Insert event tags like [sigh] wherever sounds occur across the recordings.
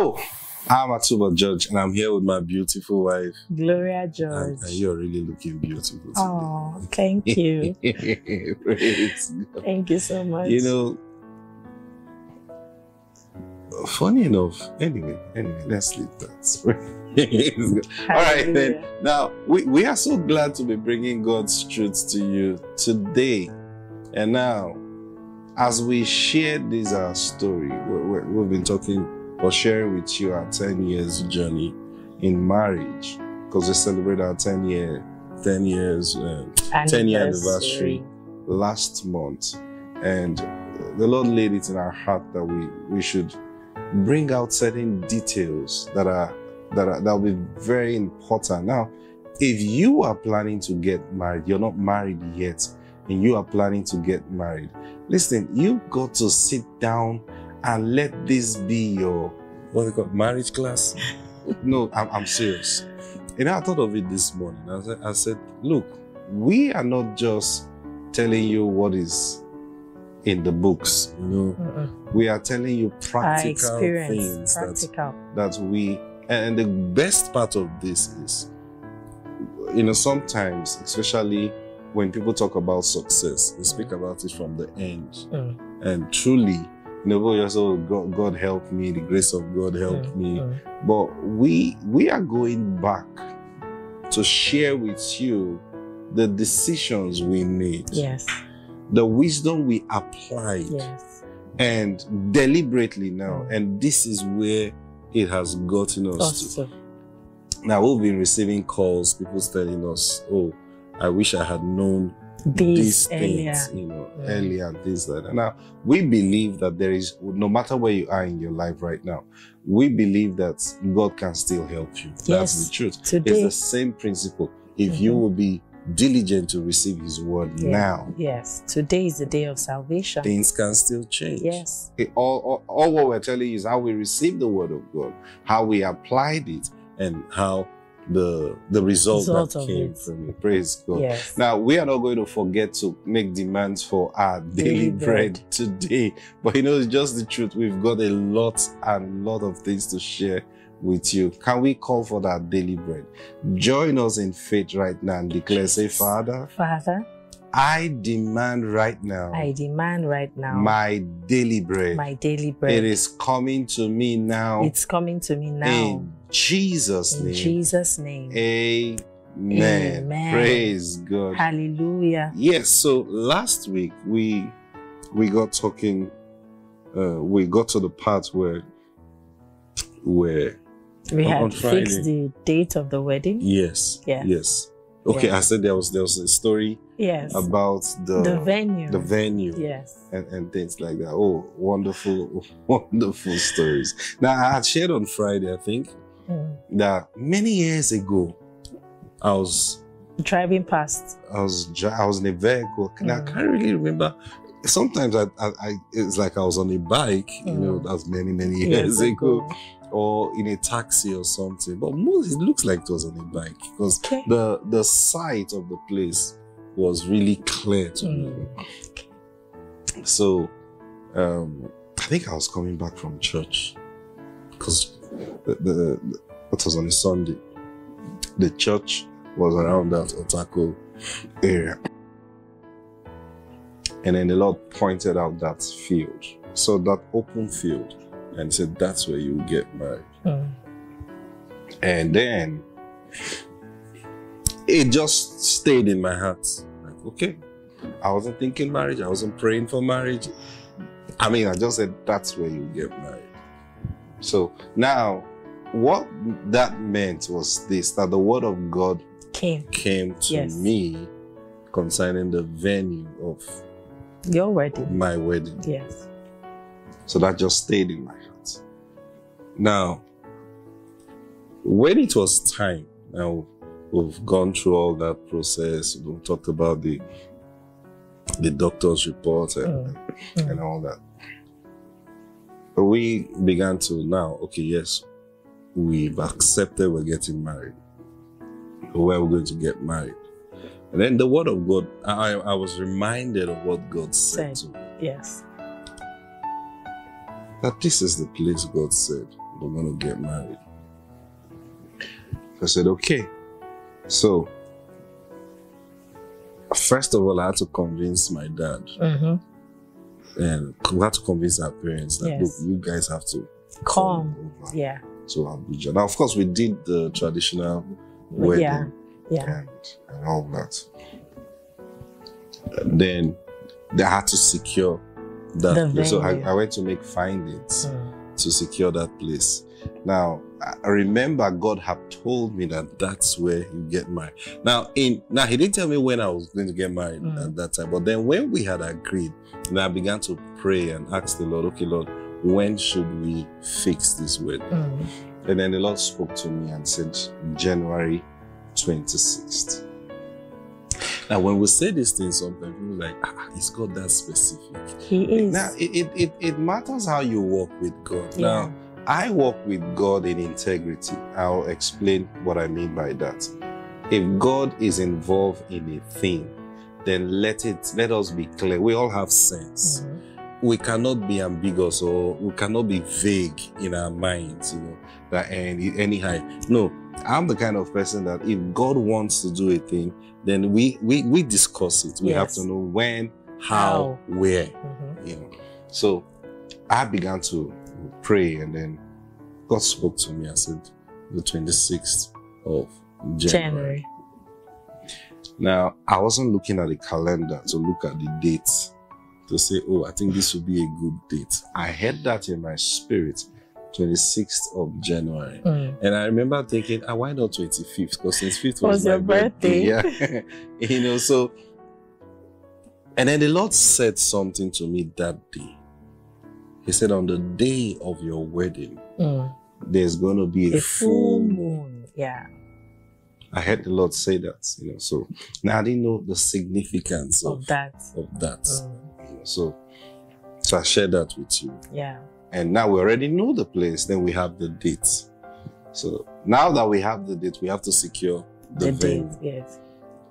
Hello, I'm Atubo George, and I'm here with my beautiful wife. Gloria And, George. and you're really looking beautiful. today. Oh, thank you. [laughs] Thank you so much. You know, funny enough, anyway, anyway, let's leave that. [laughs] All right, then. Now, we, we are so glad to be bringing God's truth to you today. And now, as we share this our story, we, we, we've been talking or sharing with you our 10 years journey in marriage because we celebrate our 10 year 10 years uh, 10 year anniversary. last month. And the lord laid it in our heart that we we should bring out certain details that are that are that will be very important. Now if you are planning to get married you're not married yet and you are planning to get married listen you've got to sit down and let this be your what they call marriage class [laughs] no I'm, I'm serious know i thought of it this morning I said, I said look we are not just telling you what is in the books you know Mm-mm. we are telling you practical experience, things that practical. that we and the best part of this is you know sometimes especially when people talk about success they speak about it from the end Mm. and truly you know we also god, god help me the grace of god help Mm, me. mm. but we we are going back to share with you the decisions we made. Yes, the wisdom we applied. Yes. and deliberately now. Mm. and this is where it has gotten us to. Now we've been receiving calls, people telling us, "Oh, I wish I had known this these earlier. things, you know, Mm. earlier and this that." Now we believe that there is, no matter where you are in your life right now, we believe that God can still help you. That's Yes. the truth. It's the same principle. If you Mhm. will be diligent to receive His word Yeah. now, yes, today is the day of salvation. things can still change. Yes, It- all, all, all what we're telling you is how we received the word of God, how we applied it, and how the the result, Result that came it. from it. Praise God. yes. Now we are not going to forget to make demands for our daily Daily bread. bread. today, but you know it's just the truth. We've got a lot and lot of things to share with you. Can we call for that daily bread? Join us in faith right now and declare, say, Father, Father, I demand right now I demand right now my daily bread. my daily bread. It is coming to me now. It's coming to me now. In Jesus' In name. Jesus' name. Amen. Amen. Praise God. Hallelujah. Yes, so last week we we got talking uh we got to the part where where We On- had on fixed the date of the wedding. yes. Yes. Yes. Okay, Yes. I said there was there was a story Yes. about the the venue. the venue. Yes. and, and things like that. Oh, wonderful, [laughs] wonderful stories. Now, I had shared on Friday, I think, Mm. that many years ago, I was Driving past. I was I was in a vehicle. And I Mm. can't really remember. Sometimes I, I, I it's like I was on a bike, you know, Mm. that's many many years ago, or in a taxi or something. But most it looks like it was on a bike because Okay. the the sight of the place was really clear to me. Mm. So, um, I think I was coming back from church because the, the, it was on a Sunday. The church was around that Utako area, and then the Lord pointed out that field, so that open field, and said that's where you will get married. Mm. And then it just stayed in my heart. Like, okay, I wasn't thinking marriage, I wasn't praying for marriage. I mean, I just said that's where you get married. So now, what that meant was this that the word of God Came. came to Yes. me concerning the venue of Your wedding. my wedding. Yes. So that just stayed in my heart. Now, when it was time, now we've gone through all that process. We've talked about the the doctor's report and, Mm. Mm. and all that. We began to now, okay, yes, we've accepted we're getting married. Where we're going to get married. And then the word of God, I, I was reminded of what God said Said. to me. Yes. that this is the place God said we're going to get married. I said, okay. So, first of all, I had to convince my dad, Mm-hmm. And we had to convince our parents that Yes. look, you guys have to come over Yeah. to Abuja. Now, of course, we did the traditional wedding Yeah. Yeah. and, and all that. And then they had to secure that The place. So I. I went to make findings Mm. To secure that place. Now, I remember God had told me that that's where you get married. Now, in now He didn't tell me when I was going to get married Mm. at that time. But then when we had agreed, and I began to pray and ask the Lord, okay, Lord, when should we fix this wedding? Mm. And then the Lord spoke to me and said, January 26th. Now, when we say these things, sometimes people are like, ah, is God that specific? He is. Now, it, it, it, it matters how you walk with God. Yeah. Now, I walk with God in integrity. I'll explain what I mean by that. If God is involved in a thing, then let it let us be clear. We all have sense. Mhm. We cannot be ambiguous or we cannot be vague in our minds, you know, that any anyhow. No, I'm the kind of person that if God wants to do a thing, then we we, we discuss it. We have to know when, how, where Mhm. you know. So I began to pray, and then God spoke to me. I said, the 26th of January. January. Now, I wasn't looking at the calendar to look at the dates to say, oh, I think this would be a good date. I had that in my spirit, 26th of January. Mm. And I remember thinking, ah, why not 25th? Because 25th was, Was my your birthday. Yeah. [laughs] you know, so. And then the Lord said something to me that day. He said, on the day of your wedding, Mm. there's going to be a, A full full moon. moon. Yeah. I heard the Lord say that, you know. So now I didn't know the significance of, Of that. of that. Mm. Know, So, so I shared that with you. Yeah. And now we already know the place, then we have the date. So now that we have the date, we have to secure the, The venue. date. Yes.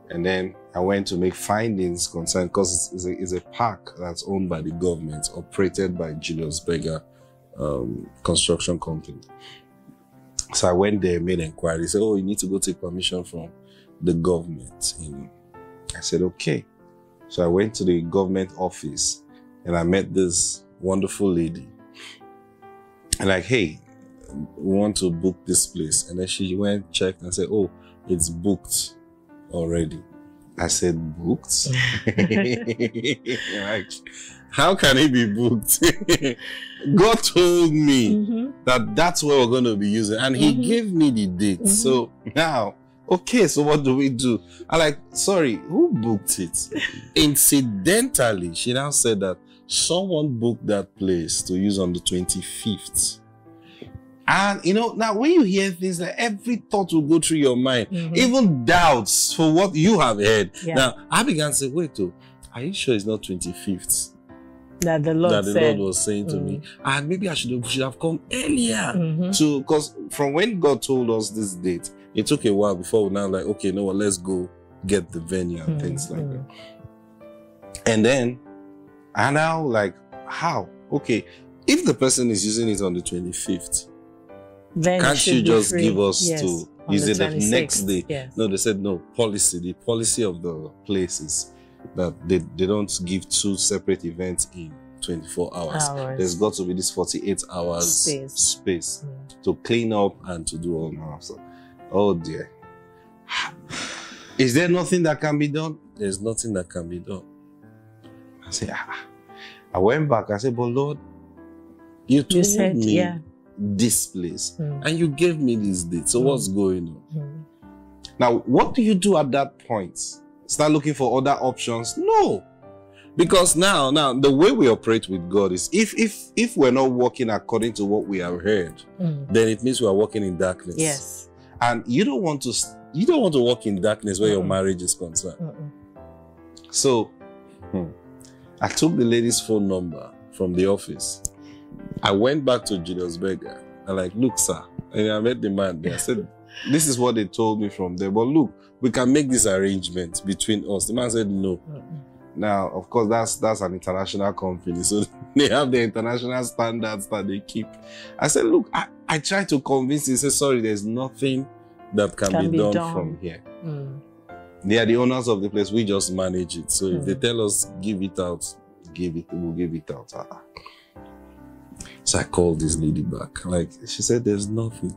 And then I went to make findings concerning because it's, it's, a, it's a park that's owned by the government, operated by Julius Berger um, Construction Company. So I went there, made inquiry. They said, "Oh, you need to go take permission from the government." You know, I said, "Okay." So I went to the government office, and I met this wonderful lady. And like, hey, we want to book this place. And then she went checked and said, "Oh, it's booked." already. I said, booked? [laughs] like, how can it be booked? [laughs] God told me Mhm. that that's what we're going to be using, and He Mhm. gave me the date. Mhm. So now, okay, so what do we do? I like, sorry, who booked it? Incidentally, she now said that someone booked that place to use on the 25th. And you know, now when you hear things like every thought will go through your mind, Mhm. even doubts for what you have heard. Yeah. Now I began to say, wait, oh, are you sure it's not 25th that the Lord that the said. Lord was saying to me? And maybe I should have, should have come earlier Mhm. to because from when God told us this date, it took a while before we now like, okay, no, well, let's go get the venue and things like Mhm. that. And then and now like, how? Okay, if the person is using it on the 25th, Then can't you just free. give us Yes, to use it the next day? Yes. No, they said no. Policy. The policy of the place is that they, they don't give two separate events in 24 hours. Hours. There's got to be this 48 hours Space. space Mm. to clean up and to do all that stuff. Oh dear. Is there nothing that can be done? There's nothing that can be done. I said, ah. I went back. I said, but Lord, you told You said, me yeah. this place Mm. and you gave me this date. So Mm. what's going on? Mm. Now, what do you do at that point? Start looking for other options? No. Because now, now the way we operate with God is if if if we're not working according to what we have heard, Mm. then it means we are walking in darkness. Yes. And you don't want to you don't want to walk in darkness where your Mm-mm. marriage is concerned. Mm-mm. So hmm, I took the lady's phone number from the office. I went back to Julius Berger. I like, look, sir. And I met the man there. I said, [laughs] this is what they told me from there. But look, we can make this arrangement between us. The man said, no. Now, of course, that's that's an international company, so [laughs] they have the international standards that they keep. I said, look, I, I tried to convince him. He said, sorry, there's nothing that can, Can be, be done, done. from here. Mm. They are the owners of the place. We just manage it. So if they Mm. tell us give it out, give it. We'll give it out. Ah. So I called this lady back. Like she said, there's nothing.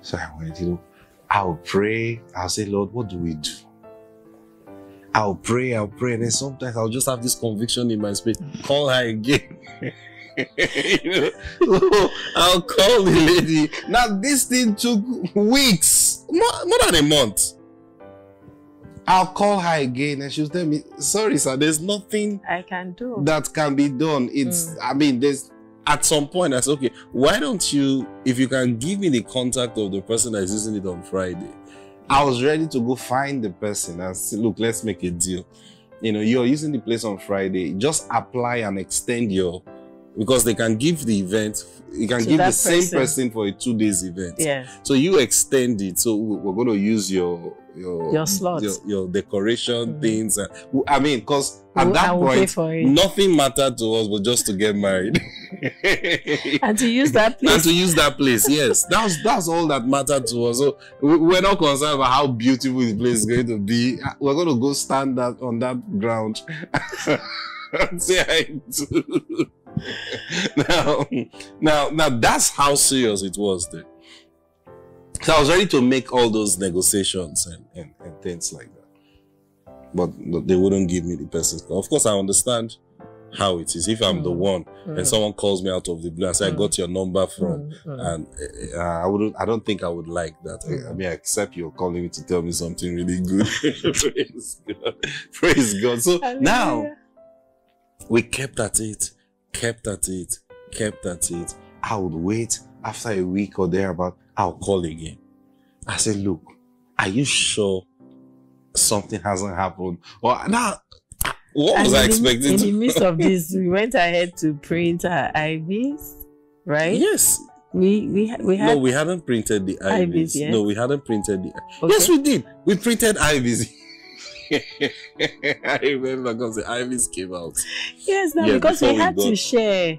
So I went, you know, I'll pray. I'll say, Lord, what do we do? I'll pray, I'll pray, and then sometimes I'll just have this conviction in my spirit. Call her again. [laughs] you [laughs] know, I'll call the lady. Now this thing took weeks, more, more than a month. I'll call her again, and she'll tell me, "Sorry, sir, there's nothing I can do. that can be done. It's, Mm. I mean, there's at some point I said, okay, why don't you, if you can give me the contact of the person that is using it on Friday, I was ready to go find the person and say, look, let's make a deal. You know, you're using the place on Friday, just apply and extend your because they can give the event, you can To give the that same person. person for a two days event. Yes. So you extend it. So we- we're going to use your your Your slots. your, your decoration Mhm. things. And, I mean, because at We'll- that I will pay point, nothing mattered to us but just to get married [laughs] And to use that place. [laughs] and to use that place. Yes, that's that's all that mattered to us. So we- we're not concerned about how beautiful the place is going to be. We're going to go stand that on that ground [laughs] and say I do. [laughs] now, now, now that's how serious it was then. So I was ready to make all those negotiations and, and, and things like that. But they wouldn't give me the person's. Of course, I understand how it is. If I'm the Mm. one Mm, and someone calls me out of the blue and say, I Mm. got your number from, mm, mm. and uh, I wouldn't, I don't think I would like that. I, I mean, except you're calling me to tell me something really good. [laughs] Praise God. Praise God. So now, we kept at it, kept at it, kept at it. I would wait after a week or thereabout. I'll call again. I said, look, are you sure something hasn't happened? Or now, what And was I expecting In the [laughs] midst of this, we went ahead to print our IVs, right? Yes. We we we had No, we hadn't printed the IVs. IVs, yes. No, we hadn't printed the. okay. Yes, we did. We printed IVs. [laughs] [laughs] I remember because the IVs came out. yes, now Yeah, because we before we had to share.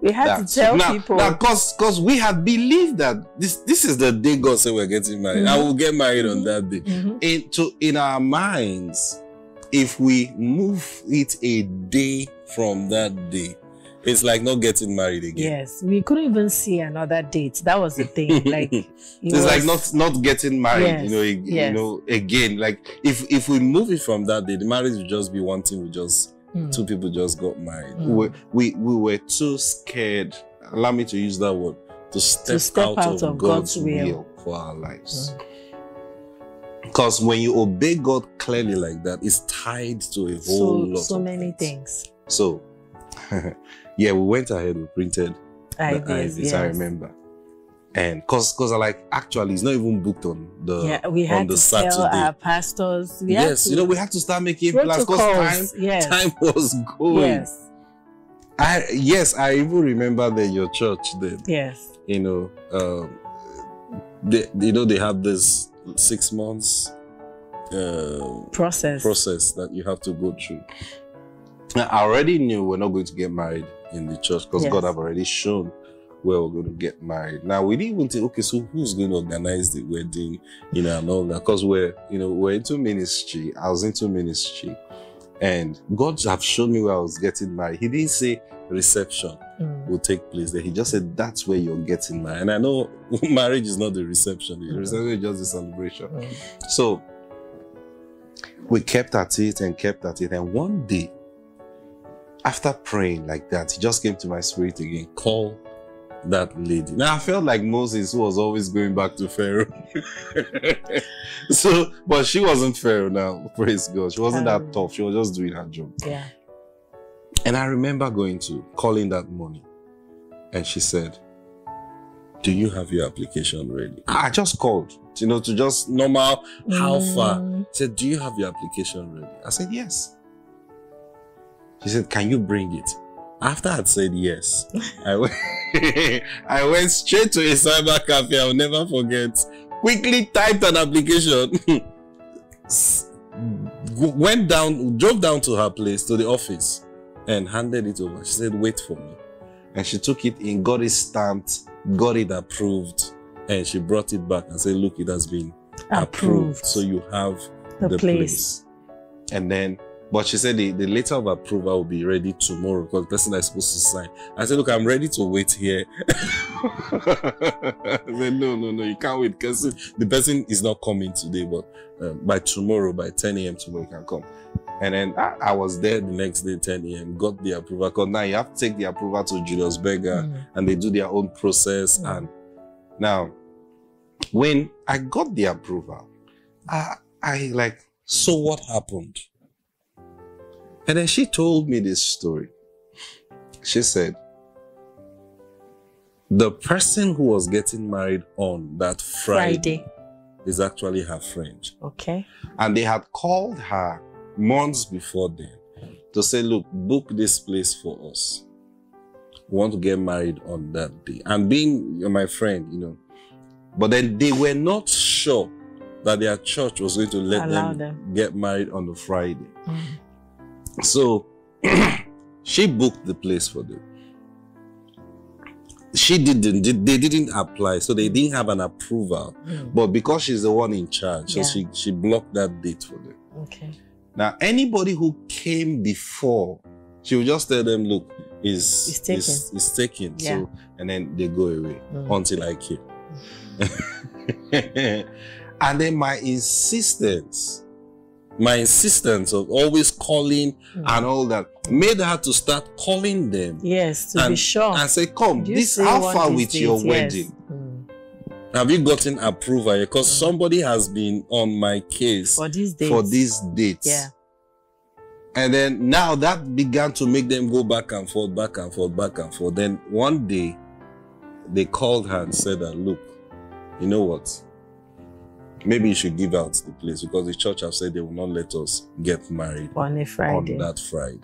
We had That's- to tell now, people. Now, cause, cause we had believed that this, this is the day God said we're getting married. I Mhm. will get married on that day. Mhm. In, to, in our minds, if we move it a day from that day, it's like not getting married again. Yes, we couldn't even see another date. That was the thing. [laughs] Like it it's like not not getting married, Yes, you know, ag- you yes. know, again. Like if if we move it from that day, the marriage will just be one thing. We just Mm. two people just got married. Mm. We, were, we we were too scared. Allow me to use that word to step, step out, out of, of God's, God's will. will. for our lives. Mm. Because when you obey God clearly like that, it's tied to a whole so lot so of many things. things. So, [laughs] yeah, we went ahead. We printed the IVs, yes. I remember. And cause, cause I like actually, it's not even booked on the Yeah, we on had the to Saturday. tell our pastors. Yes, to you know, we had to start making plans because time. Yes, time [laughs] was going. yes, I yes, I even remember that your church then. yes. You know, um, they you know they have this six months um Process. process that you have to go through. Now, I already knew we're not going to get married in the church because Yes. God have already shown where we're going to get married. Now we didn't even think, okay, so who's going to organize the wedding, you know, and all that? Because we're, you know, we're into ministry. I was into ministry, and God have shown me where I was getting married. He didn't say reception Mm. will take place there. He just said that's where you're getting married. And I know [laughs] marriage is not the reception. The Mhm. reception is just the celebration. Mm. So we kept at it and kept at it. And one day, after praying like that, he just came to my spirit again. Call that lady. Now I felt like Moses, who was always going back to Pharaoh. [laughs] so, but she wasn't Pharaoh now. Praise God. She wasn't that Um, tough. She was just doing her job. Yeah. And I remember going to calling that morning, and she said, "Do you have your application ready?" I just called, you know, to just normal. How far? Mm. She said, Do you have your application ready? I said, Yes. She said, Can you bring it? After I'd said yes, I went, [laughs] I went straight to a cyber cafe. I'll never forget. Quickly typed an application. [laughs] Went down, drove down to her place, to the office, and handed it over. She said, Wait for me. And she took it in, got it stamped, got it approved, and she brought it back and said, Look, it has been approved. Approved. So you have The, the, place. place. And then, but she said the, the letter of approval will be ready tomorrow because the person is supposed to sign. I said, Look, I'm ready to wait here. [laughs] I said, No, no, no, you can't wait because the person is not coming today, but um, by tomorrow, by 10 a.m. tomorrow, you can come. And then I, I was there the next day, 10 a.m., got the approval. Because now you have to take the approval to Julius Berger Mm. and they do their own process. Mm. And now, when I got the approval, I, I like, so what happened? And then she told me this story. She said, the person who was getting married on that Friday, Friday. is actually her friend. Okay. And they had called her months before then to say, look, book this place for us. We want to get married on that day. And being my friend, you know. But then they were not sure that their church was going to let them, them. get married on the Friday. Mm. So [clears throat] she booked the place for them. She didn't, they didn't apply, so they didn't have an approval. Mm. But because she's the one in charge, Yeah. so she, she blocked that date for them. Okay. Now, anybody who came before, she will just tell them, look, is It's taken. is, is taken. Yeah. So and then they go away Mm. until I came. [laughs] and then my insistence, my insistence of always calling Mm. and all that made her to start calling them Yes, to be and, sure. and say, Come, you this how far with your? Yes. wedding? Mm. Have you gotten approval? Because Mm. somebody has been on my case For these days. for these dates. Yeah. And then now that began to make them go back and forth, back and forth, back and forth. Then one day they called her and said that, look, you know what? Maybe you should give out the place because the church have said they will not let us get married On a Friday. on that Friday.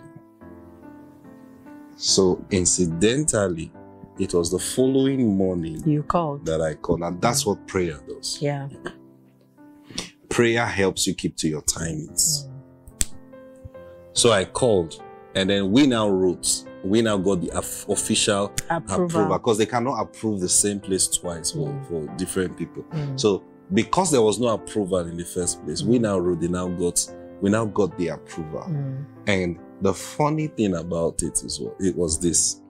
So incidentally, it was the following morning You called. that I called. And that's what prayer does. Yeah. Prayer helps you keep to your timings. Mm. So I called, and then we now wrote. We now got the official approval because they cannot approve the same place twice for, Mm. for different people. Mm. So because there was no approval in the first place, we now wrote. They now got. We now got the approval. Mm. And the funny thing about it is what it was this.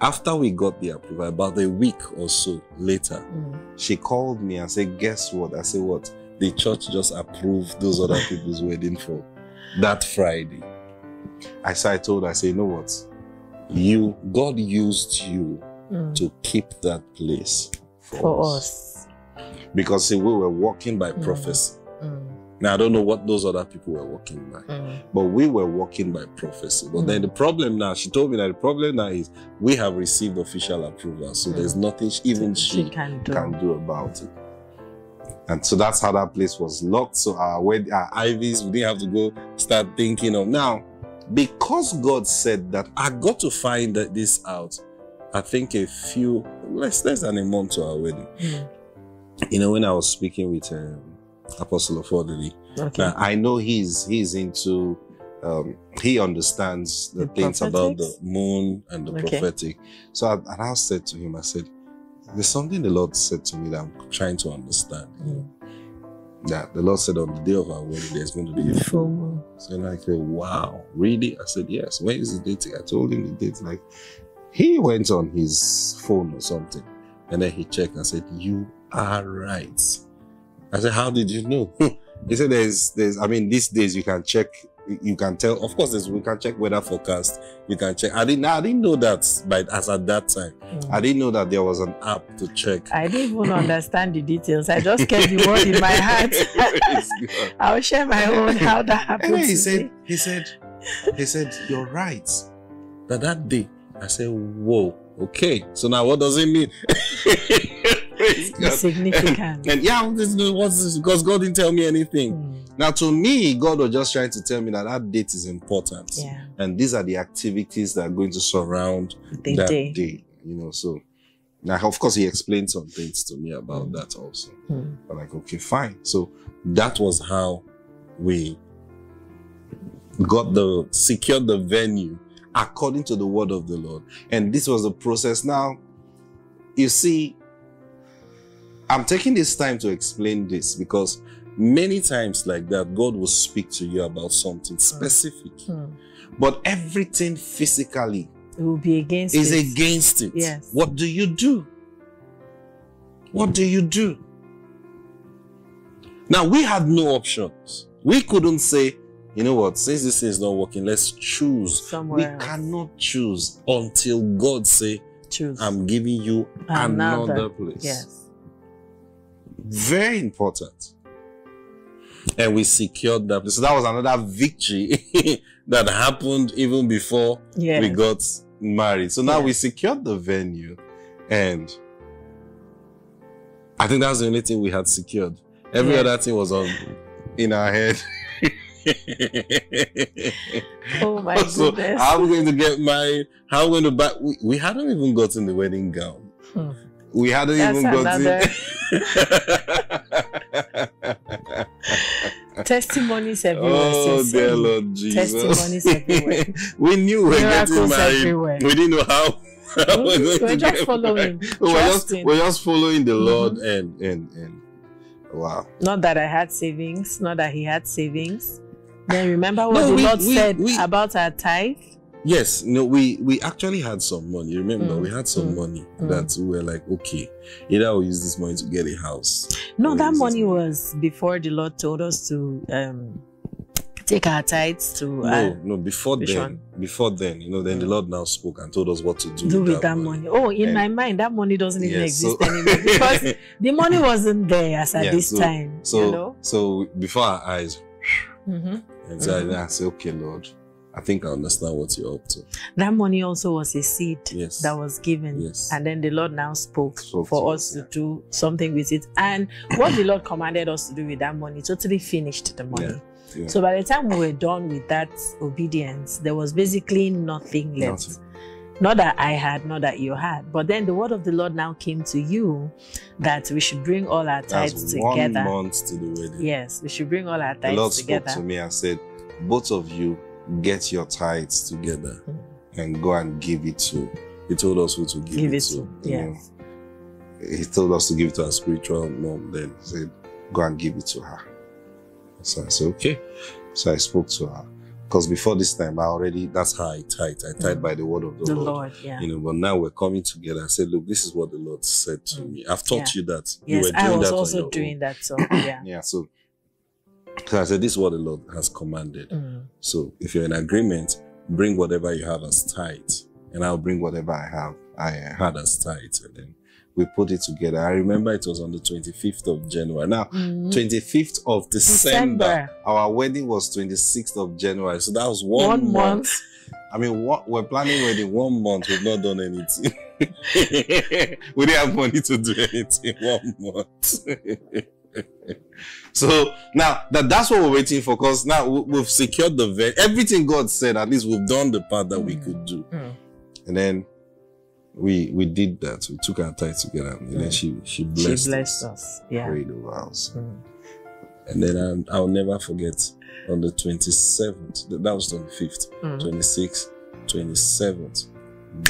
After we got the approval, about a week or so later, Mm. she called me and said, Guess what? I said, What? The church just approved those other [laughs] people's wedding for that Friday. I said, I told her, I said, You know what? You, God used you Mm. to keep that place for, For us. us. Because see, we were walking by Mm. prophecy. Mm. Now, I don't know what those other people were walking by. Mm. But we were walking by prophecy. But then Mm. the problem now, she told me that the problem now is we have received official approval. So Mm. there's nothing she, even she, she can do. can do about it. And so that's how that place was locked. So our wed- our IVs, we didn't have to go start thinking of now. Because God said that, I got to find this out. I think a few less less than a month to our wedding. You know, when I was speaking with um, Apostle Affordity, Okay. now I know he's he's into um he understands the, The things about the moon and the Okay. prophetic. So I, and I said to him, I said, There's something the Lord said to me that I'm trying to understand. Mm. That the Lord said on the day of our wedding there's going to be a Full moon. so and I said, Wow, really? I said, Yes. When is the date? I told him the date. Like he went on his phone or something. And then he checked and said, You are right. I said, How did you know? [laughs] he said, There's there's I mean, these days you can check, you can tell, of course, there's, we can check weather forecast. You can check. I didn't I didn't know that by as at that time. Mm. I didn't know that there was an app to check. I didn't even [laughs] understand the details. I just kept the word in my heart. [laughs] I'll share my own how that happened. then he said, he said, he said, you're right. That that day, I said, whoa, okay. So now what does it mean? [laughs] It's significant. And yeah, this, what's this? Because God didn't tell me anything. Mm. Now, to me, God was just trying to tell me that that date is important. Yeah. And these are the activities that are going to surround The that day. day. You know, so now, of course, he explained some things to me about Mm. that also. Mm. I'm like, okay, fine. So that was how we got the secured the venue according to the word of the Lord. And this was the process. Now, you see, I'm taking this time to explain this because many times like that, God will speak to you about something specific. Hmm. But everything physically It will be against is it. against it. Yes. What do you do? What do you do? Now, we had no options. We couldn't say, you know what, since this thing is not working, let's choose. Somewhere we else. cannot choose until God say, Choose. I'm giving you another, Another. place. yes. Very important. And we secured that. So that was another victory [laughs] that happened even before Yes. we got married. So now Yeah. we secured the venue and I think that's the only thing we had secured. Every Yeah. other thing was on in our head. [laughs] Oh my so goodness. how are we going to get married? How are we going to buy? We, we hadn't even gotten the wedding gown. Hmm. We hadn't That's even another- gotten. [laughs] [laughs] Testimonies everywhere. oh dear Lord Jesus! Testimonies everywhere. [laughs] we knew we were getting married. everywhere. We didn't know how. how we're going We're just following. We're just, we're just following the Mhm. Lord and and and wow. Not that I had savings, not that he had savings. Then remember what No, the we- Lord we- said we- about our tithe? Yes, no, we we actually had some money. Remember, Mm, we had some mm, money mm. that we were like, okay, either we'll use this money to get a house. No, that money was before the Lord told us to um, take our tithes to No, uh, no, before which then, before then, you know, then the Lord now spoke and told us what to do, do with that money. Oh, in And- my mind, that money doesn't even Yes, so- exist anymore [laughs] because the money wasn't there as at Yeah, this so- time. so, you know? so before our eyes, Mhm. and so. I, I say, okay, Lord, I think I understand what you're up to. That money also was a seed Yes. that was given. Yes. And then the Lord now spoke, Spoke for to us to do something with it. And what the Lord commanded us to do with that money totally finished the money. Yeah, yeah. So by the time we were done with that obedience, there was basically nothing left. Nothing. Not that I had, not that you had. But then the word of the Lord now came to you that we should bring all our tithes That's one together. month to the wedding. Yes, we should bring all our the Lord tithes spoke together. to me and said, both of you get your tithes together Mm. and go and give it to. He told us who to give, Give it, it to. you Yes. know. He told us to give it to our spiritual mom. Then he said, go and give it to her. So I said, okay. So I spoke to her. Because before this time, I already, that's how I tithe. I tithe Mm. by the word of the, The Lord. Lord, yeah. You know, but now we're coming together. I said, look, this is what the Lord said to Mm. me. I've taught you that. you Yes, were doing I was that also doing own. that. So, [coughs] yeah. Yeah, so, so I said, this is what the Lord has commanded. Mm. So if you're in agreement, bring whatever you have as tithe, and I'll bring whatever I have I had as tithe, and then we put it together. I remember it was on the 25th of January. Now, Mhm. 25th of December, December. our wedding was 26th of January, so that was one, One month. month. I mean, what we're planning wedding one month. We've not done anything. [laughs] we didn't have money to do anything one month. [laughs] so now that that's what we're waiting for, because now we- we've secured the ven- everything God said. At least we've done the part that we Mm. could do, Mm. and then we we did that. We took our tithe together, and then Mm. she she She blessed, blessed us, us. Yeah. prayed over us, Mm. and then I, I'll never forget on the 27th. That was 25th. Mm. 26th, 27th.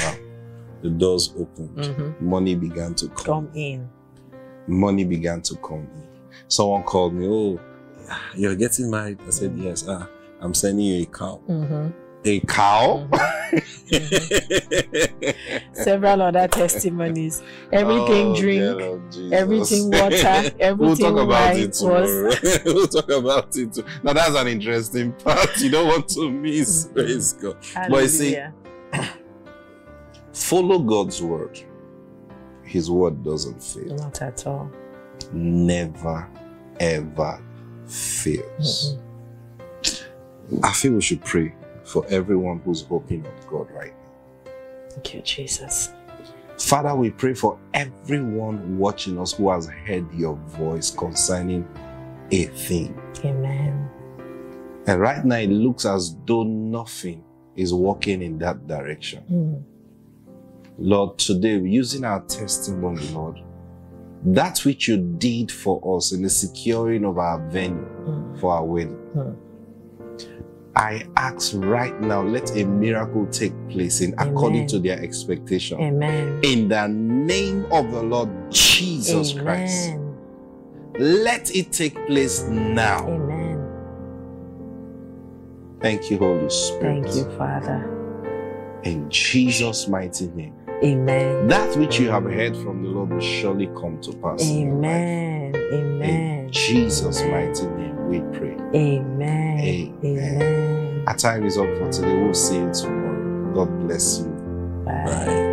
Wow. The doors opened. Mhm. Money began to come. Come in. Money began to come in. Someone called me, Oh, you're getting married. I said, Mm. Yes. Ah, I'm sending you a cow. Mhm. A cow? [laughs] Several other testimonies. Everything Oh, drink, dear Lord Jesus. everything water, [laughs] we'll everything talk about it tomorrow. was. [laughs] we'll talk about it. too. Now that's an interesting part. You don't want to miss. Mhm. Praise God. But you see, [clears throat] Follow God's word. His word doesn't fail. Not at all. Never ever fails. I feel we should pray for everyone who's hoping on God right now. Thank you, Jesus. Father, we pray for everyone watching us who has heard your voice concerning a thing. Amen. And right now it looks as though nothing is working in that direction. Mm. Lord, today, using our testimony, Lord, that which you did for us in the securing of our venue Mm. for our wedding, Mm. I ask right now, let a miracle take place in according to their expectation. Amen. In the name of the Lord Jesus Christ. Let it take place now. Amen. Thank you, Holy Spirit. Thank you, Father. In Jesus' mighty name. Amen. That which you have heard from the Lord will surely come to pass. in your life. Amen. Amen. In Jesus' Amen. mighty name, we pray. Amen. Amen. Amen. Our time is up for today. We'll see you tomorrow. God bless you. Bye. Bye.